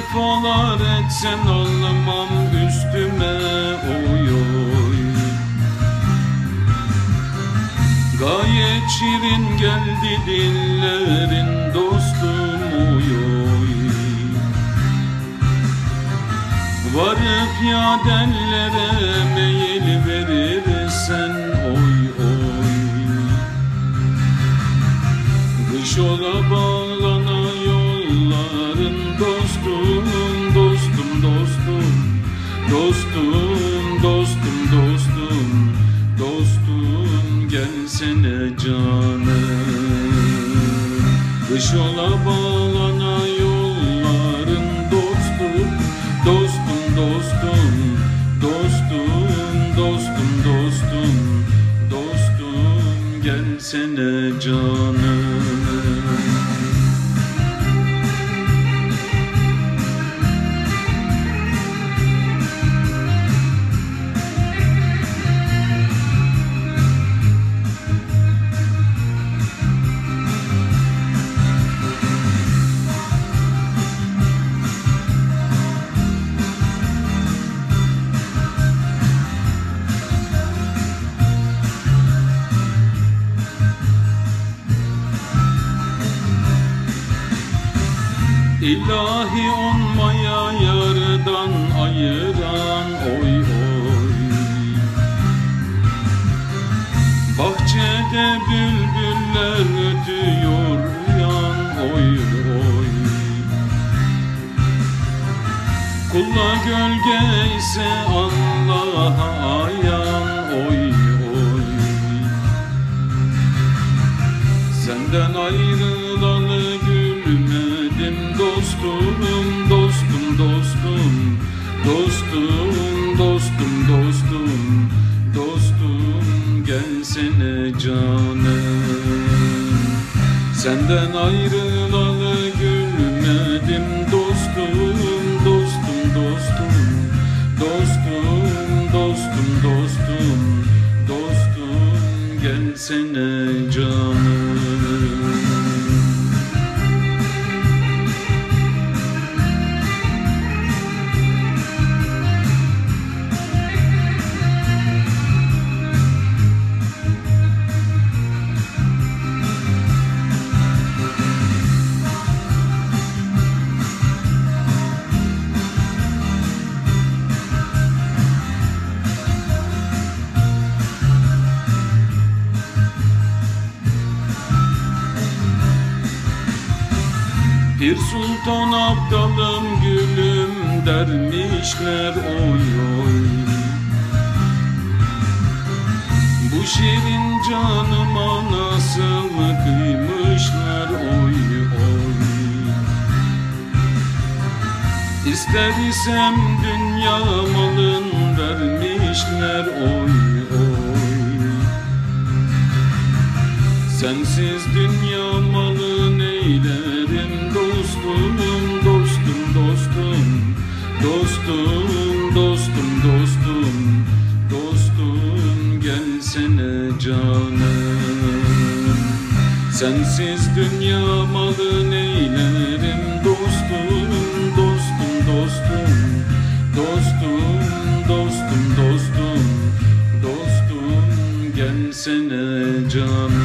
cefalar etsen almam üstüme oy oy Gayet şirin geldi dillerin dostum oy oy Varıp yadenlere meyil verirsen oy oy Dostum dostum dostum dostum gelsene canım. Kış ola bağlana yolların dostum dostum dostum dostum dostum dostum dostum gelsene canım İlahi olmaya yardan ayıran oy oy. Bahçede bülbüller ötüyor uyan oy oy. Kulla gölge ise Allah'a ayan oy oy. Senden ayrılalı dostum, dostum, dostum, dostum, dostum, gelsene canım. Senden ayrılalı gülmedim dostum, dostum, dostum, dostum, dostum, dostum, dostum, gelsene canım. Bir sultan aptalım gülüm dermişler oy oy. Bu şirin canıma nasıl kıymışlar oy oy. İster isem dünya malın vermişler oy oy. Sensiz dünya dostum, dostum, dostum, dostum, gelsene canım. Sensiz dünya malı neylerim dostum, dostum, dostum, dostum, dostum, dostum, dostum, gelsene canım.